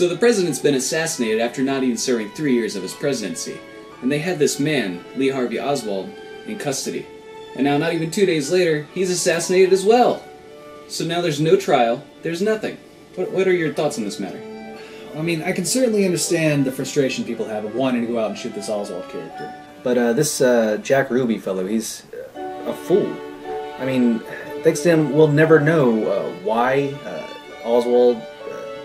So the president's been assassinated after not even serving three years of his presidency. And they had this man, Lee Harvey Oswald, in custody. And now, not even two days later, he's assassinated as well. So now there's no trial, there's nothing. What, what are your thoughts on this matter? I mean, I can certainly understand the frustration people have of wanting to go out and shoot this Oswald character. But uh, this uh, Jack Ruby fellow, he's uh, a fool. I mean, thanks to him, we'll never know uh, why uh, Oswald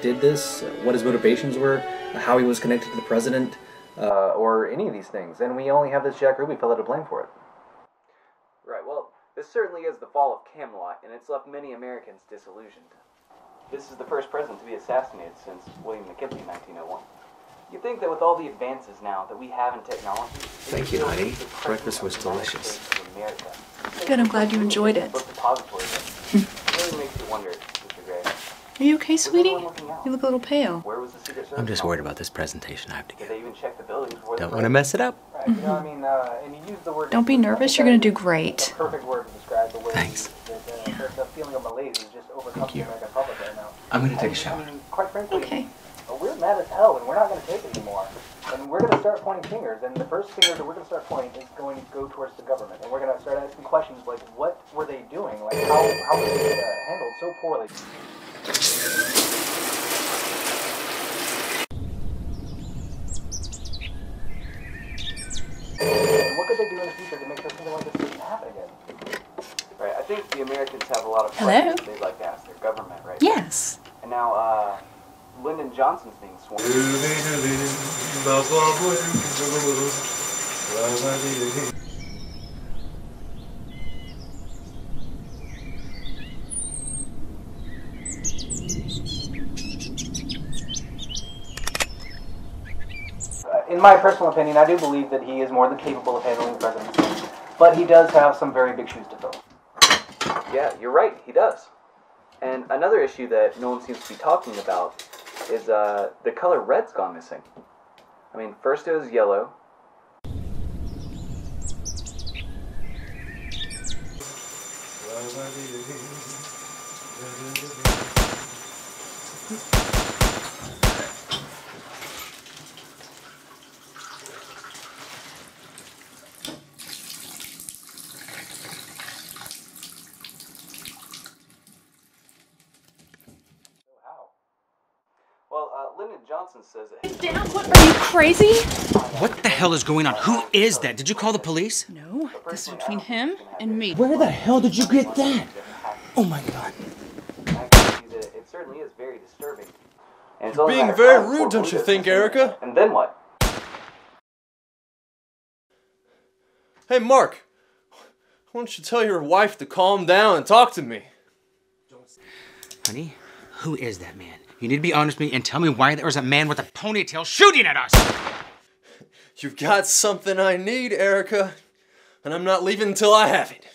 did this, uh, what his motivations were, how he was connected to the president, uh, or any of these things. And we only have this Jack Ruby fellow to blame for it. Right, well, this certainly is the fall of Camelot, and it's left many Americans disillusioned. This is the first president to be assassinated since William McKinley in 1901. You'd think that with all the advances now that we have in technology... Thank you, honey. Breakfast was delicious. Good, I'm glad you enjoyed it. It really makes you wonder, Mr. Gray. Are you okay, sweetie? You look a little pale. Where was the Secret Service? I'm just worried about this presentation I have to Did give. they even check the buildings Don't want to mess it up. Right, you know what I mean? Uh, and you use the word... Don't be nervous, you're gonna do great. Perfect word to describe the way Thanks. that the, the feeling of malaise is just overcome the American public right now. I'm gonna take a shower. quite frankly, Okay. uh, we're mad as hell, and we're not going to take it anymore. And we're going to start pointing fingers, and the first finger that we're going to start pointing is going to go towards the government, and we're going to start asking questions like, what were they doing? Like, how how was it uh, handled so poorly? And what could they do in the future to make sure something like this happen again? Right, I think the Americans have a lot of Hello? questions they'd like to ask their government, right? Yes. And now, uh, Lyndon Johnson's being sworn. In my personal opinion, I do believe that he is more than capable of handling the presidency, but he does have some very big shoes to fill. Yeah, you're right. He does. And another issue that no one seems to be talking about is uh, the color red's gone missing. I mean, first it was yellow. Johnson says that. Are you crazy? What the hell is going on? Who is that? Did you call the police? No, this is between him and me. Where the hell did you get that? Oh my god. It, it certainly is very disturbing. And it's You're being very rude, don't you think, Erica? And then what? Hey, Mark. Why don't you tell your wife to calm down and talk to me? Honey, who is that man? You need to be honest with me and tell me why there was a man with a ponytail shooting at us. You've got something I need, Erica, and I'm not leaving until I have it.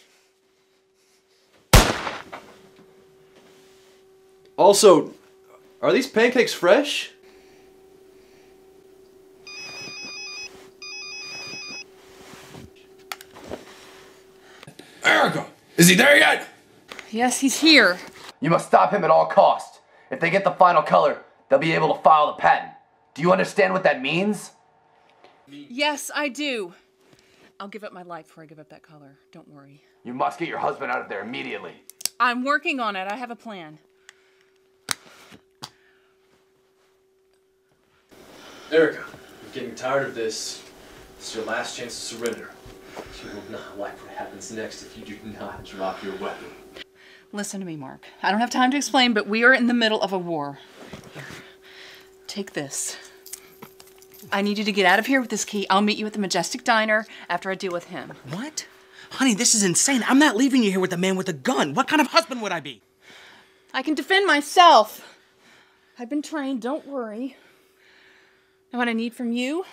Also, are these pancakes fresh? Erica, is he there yet? Yes, he's here. You must stop him at all costs. If they get the final color, they'll be able to file the patent. Do you understand what that means? Yes, I do. I'll give up my life before I give up that color. Don't worry. You must get your husband out of there immediately. I'm working on it. I have a plan. Erica, I'm getting tired of this. This is your last chance to surrender. You will not like what happens next if you do not drop your weapon. Listen to me, Mark. I don't have time to explain, but we are in the middle of a war. Here, take this. I need you to get out of here with this key. I'll meet you at the Majestic Diner after I deal with him. What? Honey, this is insane. I'm not leaving you here with a man with a gun. What kind of husband would I be? I can defend myself. I've been trained, don't worry. And what I need from you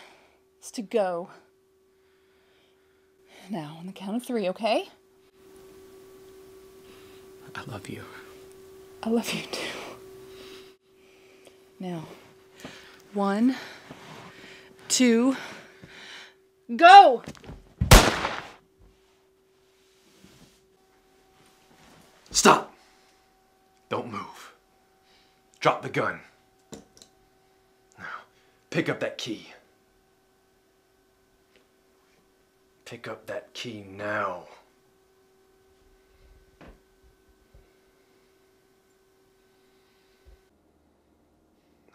is to go. Now, on the count of three, okay? I love you. I love you too. Now, one, two, go! Stop! Don't move. Drop the gun. Now, pick up that key. Pick up that key now.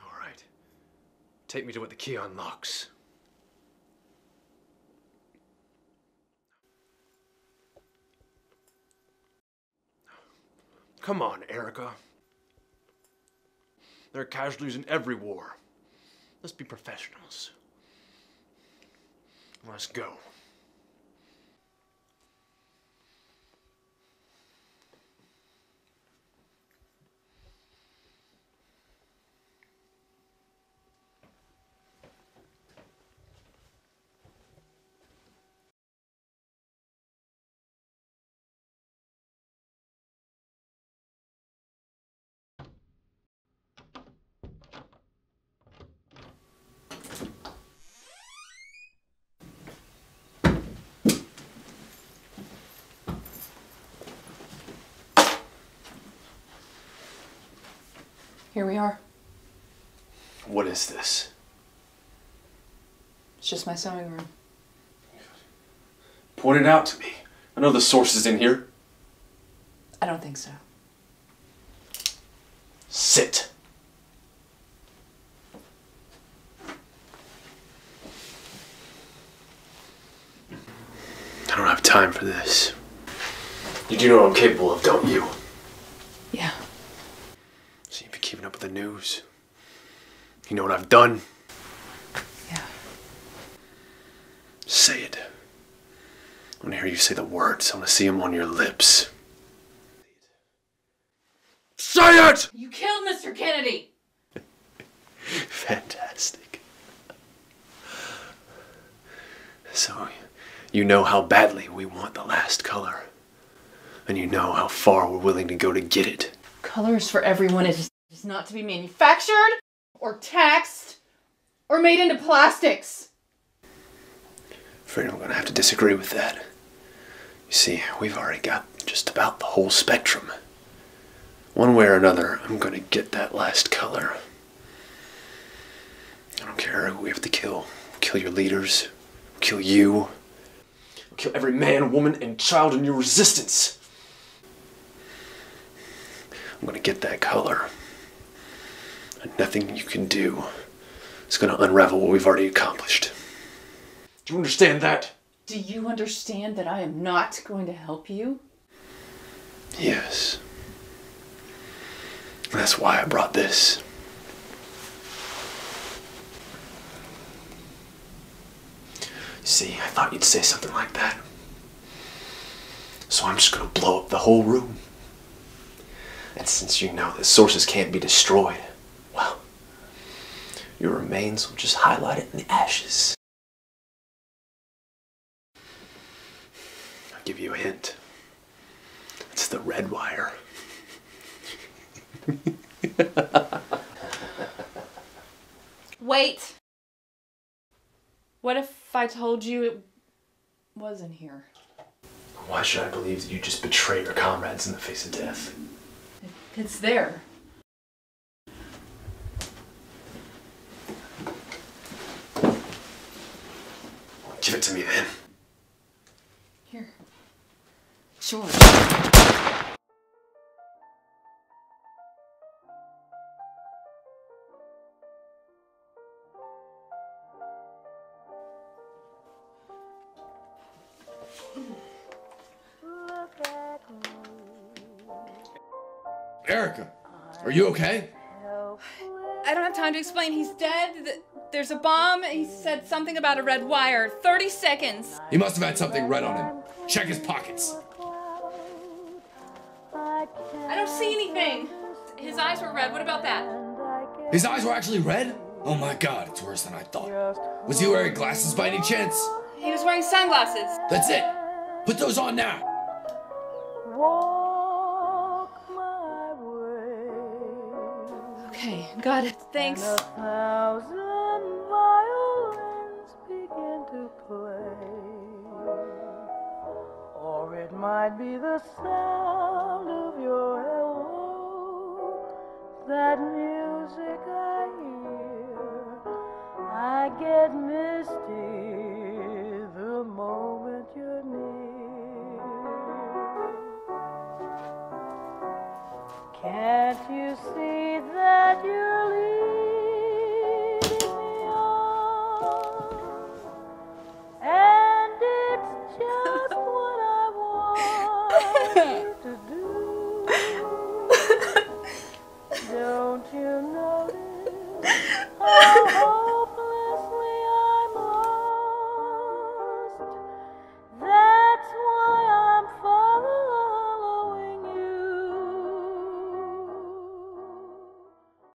All right. Take me to what the key unlocks. Come on, Erica. There are casualties in every war. Let's be professionals. Let's go. Here we are. What is this? It's just my sewing room. Point it out to me. I know the source is in here. I don't think so. Sit. I don't have time for this. You do know what I'm capable of, don't you? Yeah. Keeping up with the news. You know what I've done? Yeah. Say it. I want to hear you say the words. I want to see them on your lips. Say it! You killed Mr. Kennedy! Fantastic. So, you know how badly we want the last color. And you know how far we're willing to go to get it. Colors for everyone is is not to be manufactured, or taxed, or made into plastics. Afraid I'm gonna have to disagree with that. You see, we've already got just about the whole spectrum. One way or another, I'm gonna get that last color. I don't care who we have to kill. Kill your leaders. We'll Kill you. We'll Kill every man, woman, and child in your resistance. I'm gonna get that color. And nothing you can do is gonna unravel what we've already accomplished. Do you understand that? Do you understand that I am not going to help you? Yes. That's why I brought this. See, I thought you'd say something like that. So I'm just gonna blow up the whole room. And since you know that sources can't be destroyed, well, your remains will just highlight it in the ashes. I'll give you a hint. It's the red wire. Wait! What if I told you it wasn't here? Why should I believe that you just betray your comrades in the face of death? It's there. Give it to me then. Here. Sure. Erica, are you okay? I don't have time to explain. He's dead. There's a bomb. He said something about a red wire. 30 seconds. He must have had something red on him. Check his pockets. I don't see anything. His eyes were red. What about that? His eyes were actually red? Oh my god, it's worse than I thought. Was he wearing glasses by any chance? He was wearing sunglasses. That's it. Put those on now. Okay, got it. Thanks. thousand violins begin to play, or it might be the sound that music I hear I get misty the moment you're near. Can't you see that you're leading